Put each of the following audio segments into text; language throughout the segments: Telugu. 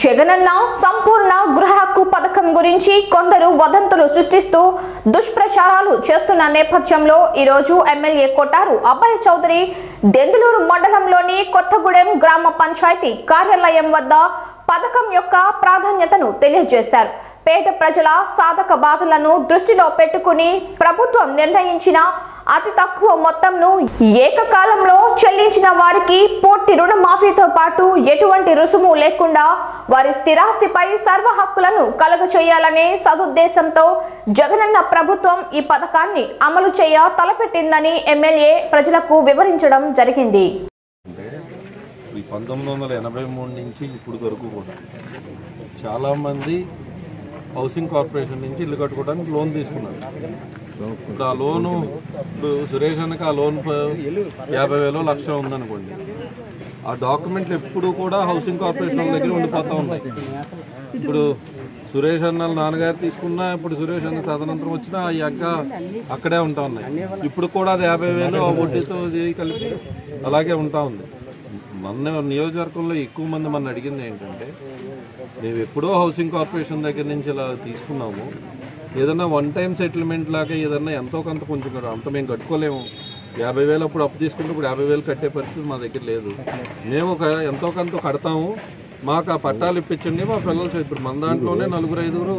జగనన్న సంపూర్ణ గృహ హక్కు పథకం గురించి కొందరు వదంతులు సృష్టిస్తూ దుష్ప్రచారాలు చేస్తున్న నేపథ్యంలో ఈరోజు ఎమ్మెల్యే కొట్టారు అభయ చౌదరి దెందులూరు మండలంలోని కొత్తగూడెం గ్రామ పంచాయతీ కార్యాలయం వద్ద పథకం యొక్క ప్రాధాన్యతను తెలియజేశారు. పేద ప్రజల సాధక బాధలను దృష్టిలో పెట్టుకుని ప్రభుత్వం నిర్ణయించిన అతి తక్కువ మొత్తంను ఏకకాలంలో చెల్లించిన వారికి పూర్తి రుణమాఫీతో పాటు ఎటువంటి రుసుము లేకుండా వారి స్థిరాస్తిపై సర్వ హక్కులను కలుగ చేయాలనే సదుద్దేశంతో జగనన్న ప్రభుత్వం ఈ పథకాన్ని అమలు చేయ తలపెట్టిందని ఎమ్మెల్యే ప్రజలకు వివరించడం జరిగింది. పంతొమ్మిది వందల ఎనభై మూడు నుంచి ఇప్పుడు వరకు కూడా చాలామంది హౌసింగ్ కార్పొరేషన్ నుంచి ఇల్లు కట్టుకోవడానికి లోన్ తీసుకున్నారు. ఇప్పుడు ఆ లోను ఇప్పుడు సురేష్ అన్నకి ఆ లోన్ యాభై వేలు లక్ష ఉందనుకోండి. ఆ డాక్యుమెంట్లు ఎప్పుడు కూడా హౌసింగ్ కార్పొరేషన్ దగ్గర ఉండిపోతూ ఉన్నాయి ఇప్పుడు సురేష్ అన్న నాన్నగారు తీసుకున్నా ఇప్పుడు సురేష్ అన్న తదనంతరం వచ్చినా ఈ అక్క అక్కడే ఉంటా ఉన్నాయి. ఇప్పుడు కూడా అది యాభై వేలు ఆ వడ్డీతో కలిపి అలాగే ఉంటా ఉంది. మన నియోజకవర్గంలో ఎక్కువ మంది మన అడిగింది ఏంటంటే మేము ఎప్పుడో హౌసింగ్ కార్పొరేషన్ దగ్గర నుంచి ఇలా తీసుకున్నాము. ఏదన్నా వన్ టైం సెటిల్మెంట్ లాగా ఏదన్నా ఎంతో కొంత కొంచెం అంత మేము కట్టుకోలేము. యాభై వేలు అప్పుడు అప్పు తీసుకుంటే ఇప్పుడు యాభై వేలు కట్టే పరిస్థితి మా దగ్గర లేదు. మేము ఒక ఎంతో కొంత కడతాము. మాకు ఆ పట్టాలు ఇప్పించండి మా పిల్లలు ఇప్పుడు మన దాంట్లోనే నలుగురు ఐదుగురు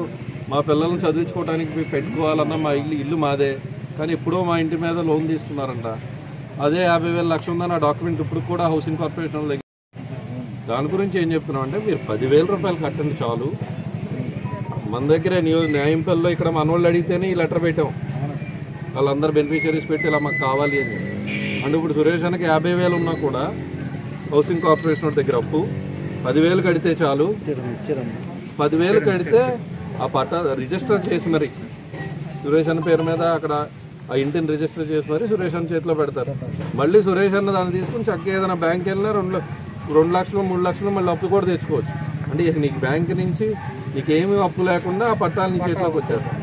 మా పిల్లల్ని చదివించుకోవడానికి మేము పెట్టుకోవాలన్న మా ఇల్లు ఇల్లు మాదే. కానీ ఎప్పుడో మా ఇంటి మీద లోన్ తీసుకున్నారంట. అదే యాభై వేల లక్ష ఉందని ఆ డాక్యుమెంట్ ఇప్పుడు కూడా హౌసింగ్ కార్పొరేషన్ దగ్గర. దాని గురించి ఏం చెప్తున్నాం అంటే మీరు పదివేల రూపాయలు కట్టండి చాలు. మన దగ్గర న్యూ న్యాయంపల్లో ఇక్కడ మన వాళ్ళు అడిగితేనే ఈ లెటర్ పెట్టాం. వాళ్ళందరూ బెనిఫిషరీస్ పెట్టి ఇలా మాకు కావాలి అని. అంటే ఇప్పుడు సురేష్ అన్నకి యాభై వేలు ఉన్నా కూడా హౌసింగ్ కార్పొరేషన్ దగ్గర అప్పు. పదివేలు కడితే చాలు. పదివేలు కడితే ఆ పట్టా రిజిస్టర్ చేసి మరి. సురేష్ అన్న పేరు మీద అక్కడ ఆ ఇంటిని రిజిస్టర్ చేసి మరి సురేష్ అన్న చేతిలో పెడతారు. మళ్ళీ సురేష్ అన్న దాన్ని తీసుకుని చక్కగా ఏదైనా బ్యాంక్ వెళ్ళినా రెండు రెండు లక్షలు మూడు లక్షలు మళ్ళీ అప్పు కూడా తెచ్చుకోవచ్చు. అంటే ఇక నీకు బ్యాంక్ నుంచి నీకేమీ అప్పు లేకుండా ఆ పట్టాలు నీ చేతిలోకి వచ్చేస్తాయి.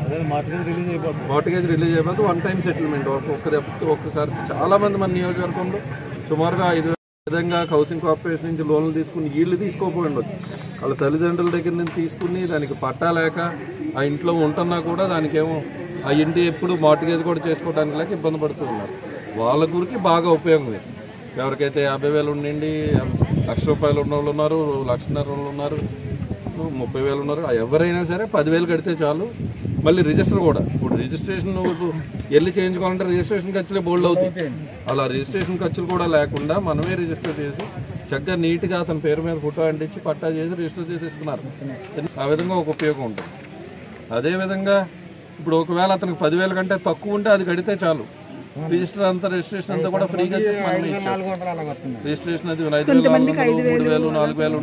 మార్టిగేజ్ రిలీజ్ అయిపోతే వన్ టైం సెటిల్మెంట్ ఒక్క ఒక్కసారి చాలా మంది మన నియోజకవర్గంలో సుమారుగా ఐదు విధంగా హౌసింగ్ కార్పొరేషన్ నుంచి లోన్లు తీసుకుని వీళ్ళు తీసుకోపోయి ఉండొచ్చు. వాళ్ళ తల్లిదండ్రుల దగ్గర నుంచి తీసుకుని దానికి పట్టా లేక ఆ ఇంట్లో ఉంటున్నా కూడా దానికేమో ఆ ఇంటి ఎప్పుడు మార్టిగేజ్ కూడా చేసుకోవడానికి లేక ఇబ్బంది పడుతూ ఉన్నారు. వాళ్ళ గురికి బాగా ఉపయోగం ఎవరికైతే యాభై వేలు ఉండండి లక్ష రూపాయలు ఉన్న వాళ్ళు ఉన్నారు లక్షన్నర వాళ్ళు ఉన్నారు ముప్పై వేలు ఉన్నారు. ఎవరైనా సరే పదివేలు కడితే చాలు. మళ్ళీ రిజిస్టర్ కూడా. ఇప్పుడు రిజిస్ట్రేషన్ నువ్వు వెళ్ళి చేయించుకోవాలంటే రిజిస్ట్రేషన్ ఖర్చులే బోల్డ్ అవుతాయి. అలా రిజిస్ట్రేషన్ ఖర్చులు కూడా లేకుండా మనమే రిజిస్టర్ చేసి చక్కగా నీట్గా అతని పేరు మీద ఫోటో అంటించి పట్టా చేసి రిజిస్టర్ చేసి ఇస్తున్నారు. ఆ విధంగా ఒక ఉపయోగం ఉంటుంది. అదేవిధంగా ఇప్పుడు ఒకవేళ అతనికి పదివేల కంటే తక్కువ ఉంటే అది కడితే చాలు. రిజిస్టర్ అంతా రిజిస్ట్రేషన్ అంతా కూడా ఫ్రీగా చేసి మనమే రిజిస్ట్రేషన్ అది ఐదు వేలు నాలుగు మూడు వేలు నాలుగు వేలు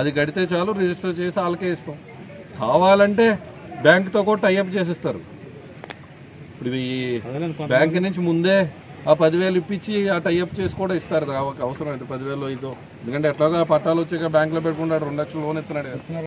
అది కడితే చాలు రిజిస్టర్ చేసి వాళ్ళకే ఇస్తాం. కావాలంటే బ్యాంక్తో కూడా టైఅప్ చేసిస్తారు. ఇప్పుడు ఈ బ్యాంక్ నుంచి ముందే ఆ పదివేలు ఇప్పించి ఆ టైఅప్ చేసి కూడా ఇస్తారు. అవసరం అంటే పదివేలు ఇదో. ఎందుకంటే ఎట్లాగా పట్టాలు వచ్చాక బ్యాంకులో పెట్టుకుంటాడు రెండు లక్షలు లోన్ ఇస్తున్నాడు కదా.